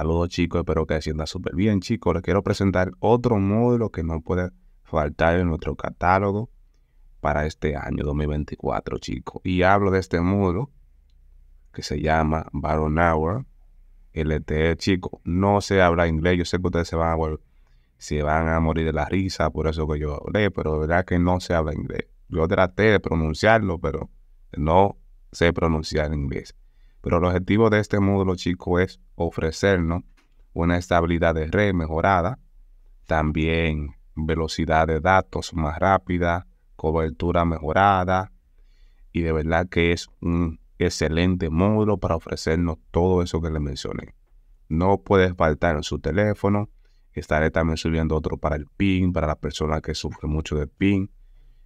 Saludos chicos, espero que sienta súper bien chicos. Les quiero presentar otro módulo que no puede faltar en nuestro catálogo para este año 2024 chicos. Y hablo de este módulo que se llama Baron Hour LTE chicos. No se habla inglés, yo sé que ustedes se van a se van a morir de la risa, por eso que yo hablé, pero de verdad que no se habla inglés. Yo traté de pronunciarlo, pero no sé pronunciar inglés. Pero el objetivo de este módulo, chicos, es ofrecernos una estabilidad de red mejorada, también velocidad de datos más rápida, cobertura mejorada, y de verdad que es un excelente módulo para ofrecernos todo eso que le mencioné. No puede faltar en su teléfono. Estaré también subiendo otro para el PIN, para la persona que sufre mucho de PIN,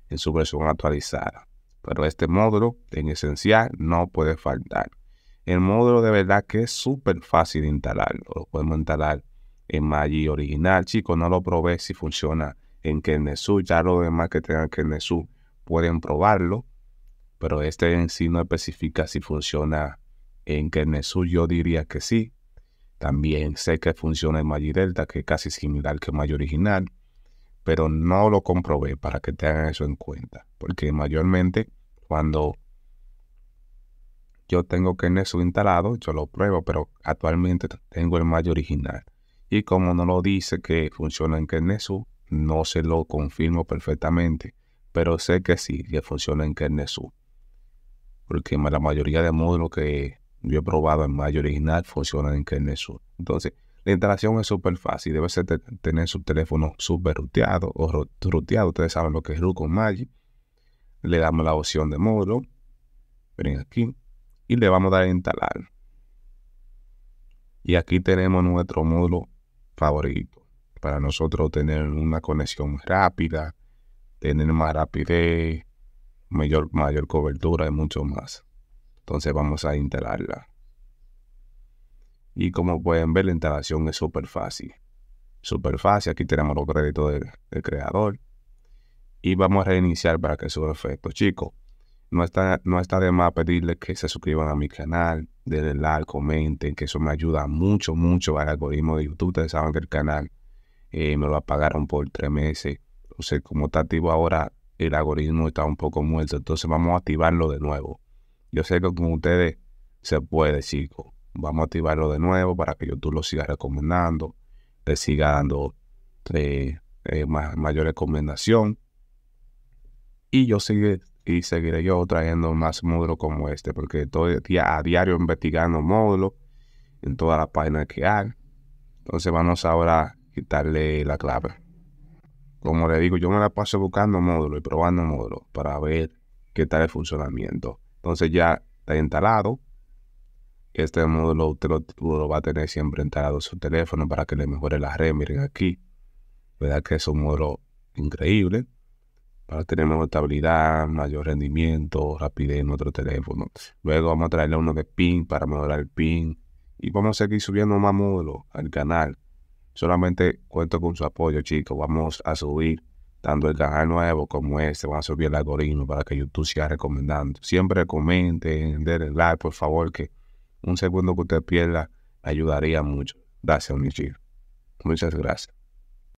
en su versión actualizada. Pero este módulo, en esencial, no puede faltar. El módulo de verdad que es súper fácil de instalar. Lo podemos instalar en Magi original. Chicos, no lo probé si funciona en Kernesu. Ya los demás que tengan Kernesu pueden probarlo. Pero este en sí no especifica si funciona en Kernesu. Yo diría que sí. También sé que funciona en Magi Delta, que es casi similar que Magi original. Pero no lo comprobé para que tengan eso en cuenta. Porque mayormente cuando yo tengo Kernesu instalado, yo lo pruebo, pero actualmente tengo el Magi original. Y como no lo dice que funciona en Kernesu, no se lo confirmo perfectamente, pero sé que sí, que funciona en Kernesu. Porque la mayoría de módulos que yo he probado en Magi original funcionan en Kernesu. Entonces, la instalación es súper fácil. Debe ser tener su teléfono súper ruteado o ruteado. Ustedes saben lo que es root con Magi. Le damos la opción de módulo. Ven aquí y le vamos a dar a instalar. Y aquí tenemos nuestro módulo favorito para nosotros tener una conexión rápida, tener más rapidez, mayor, mayor cobertura y mucho más. Entonces vamos a instalarla. Y como pueden ver, la instalación es súper fácil. Súper fácil. Aquí tenemos los créditos del, del, creador. Y vamos a reiniciar para que suba efecto. Chicos, no está, no está de más pedirles que se suscriban a mi canal, denle like, comenten, que eso me ayuda mucho, mucho al algoritmo de YouTube. Ustedes saben que el canal eh, me lo apagaron por tres meses. Entonces, como está activo ahora, el algoritmo está un poco muerto. Entonces, vamos a activarlo de nuevo. Yo sé que con ustedes se puede, chicos. Vamos a activarlo de nuevo para que YouTube lo siga recomendando, le siga dando eh, eh, mayor recomendación. Y yo sigue, y seguiré yo trayendo más módulos como este, porque estoy a diario investigando módulos en toda la página que hay. Entonces vamos ahora a quitarle la clave. Como le digo, yo me la paso buscando módulos y probando módulos para ver qué tal el funcionamiento. Entonces ya está instalado. Este módulo usted lo, va a tener siempre instalado en su teléfono para que le mejore la red. Miren aquí. ¿Verdad que es un módulo increíble? Para tener más estabilidad, mayor rendimiento, rapidez en nuestro teléfono. Luego vamos a traerle uno de PIN para mejorar el PIN. Y vamos a seguir subiendo más módulos al canal. Solamente cuento con su apoyo, chicos. Vamos a subir tanto el canal nuevo como este. Vamos a subir el algoritmo para que YouTube siga recomendando. Siempre comenten, denle like, por favor, que un segundo que usted pierda ayudaría mucho. Gracias, Michi. Muchas gracias.